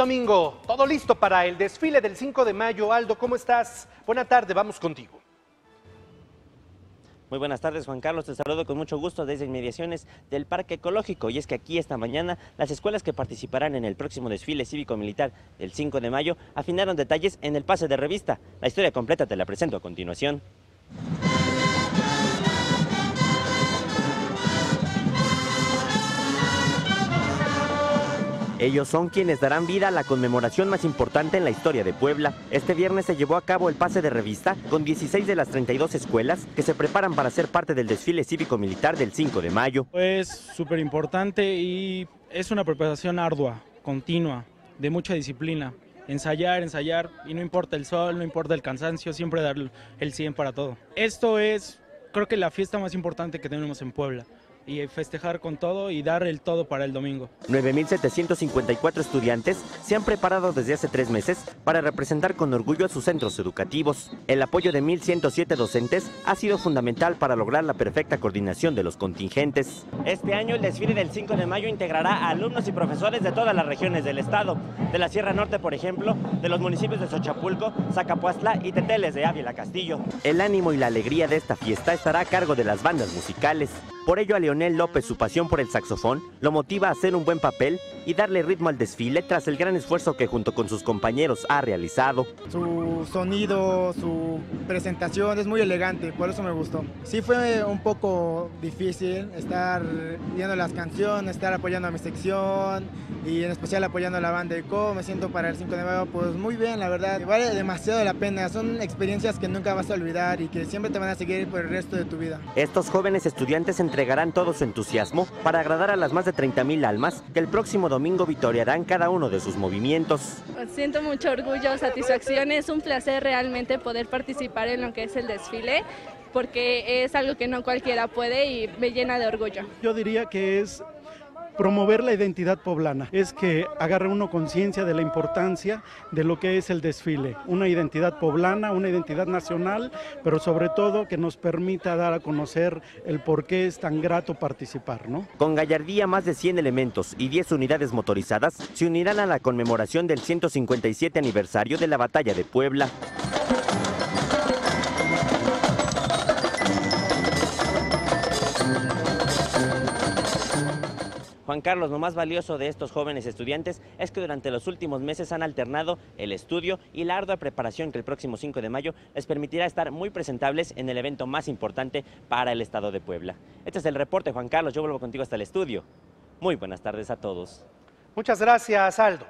domingo, todo listo para el desfile del 5 de mayo. Aldo, ¿cómo estás? Buena tarde, vamos contigo. Muy buenas tardes, Juan Carlos. Te saludo con mucho gusto desde inmediaciones del Parque Ecológico. Y es que aquí esta mañana las escuelas que participarán en el próximo desfile cívico-militar del 5 de mayo afinaron detalles en el pase de revista. La historia completa te la presento a continuación. Ellos son quienes darán vida a la conmemoración más importante en la historia de Puebla. Este viernes se llevó a cabo el pase de revista con 16 de las 32 escuelas que se preparan para ser parte del desfile cívico-militar del 5 de mayo. Es súper importante y es una preparación ardua, continua, de mucha disciplina. Ensayar, ensayar, y no importa el sol, no importa el cansancio, siempre dar el 100 para todo. Esto es, creo que la fiesta más importante que tenemos en Puebla y festejar con todo y dar el todo para el domingo. 9.754 estudiantes se han preparado desde hace tres meses para representar con orgullo a sus centros educativos. El apoyo de 1.107 docentes ha sido fundamental para lograr la perfecta coordinación de los contingentes. Este año el desfile del 5 de mayo integrará a alumnos y profesores de todas las regiones del estado. De la Sierra Norte, por ejemplo, de los municipios de Xochapulco, Zacapuastla y Teteles de Ávila Castillo. El ánimo y la alegría de esta fiesta estará a cargo de las bandas musicales. Por ello a Leonel López su pasión por el saxofón lo motiva a hacer un buen papel y darle ritmo al desfile tras el gran esfuerzo que junto con sus compañeros ha realizado. Su sonido, su presentación es muy elegante, por eso me gustó. Sí fue un poco difícil estar viendo las canciones, estar apoyando a mi sección y en especial apoyando a la banda de Co. Me siento para el 5 de mayo pues muy bien, la verdad. Vale demasiado la pena, son experiencias que nunca vas a olvidar y que siempre te van a seguir por el resto de tu vida. Estos jóvenes estudiantes entregarán todo su entusiasmo para agradar a las más de 30 mil almas que el próximo domingo victoriarán cada uno de sus movimientos. Siento mucho orgullo, satisfacción, es un placer realmente poder participar en lo que es el desfile porque es algo que no cualquiera puede y me llena de orgullo. Yo diría que es promover la identidad poblana, es que agarre uno conciencia de la importancia de lo que es el desfile, una identidad poblana, una identidad nacional, pero sobre todo que nos permita dar a conocer el por qué es tan grato participar. ¿no? Con gallardía, más de 100 elementos y 10 unidades motorizadas se unirán a la conmemoración del 157 aniversario de la Batalla de Puebla. Juan Carlos, lo más valioso de estos jóvenes estudiantes es que durante los últimos meses han alternado el estudio y la ardua preparación que el próximo 5 de mayo les permitirá estar muy presentables en el evento más importante para el estado de Puebla. Este es el reporte, Juan Carlos. Yo vuelvo contigo hasta el estudio. Muy buenas tardes a todos. Muchas gracias, Aldo.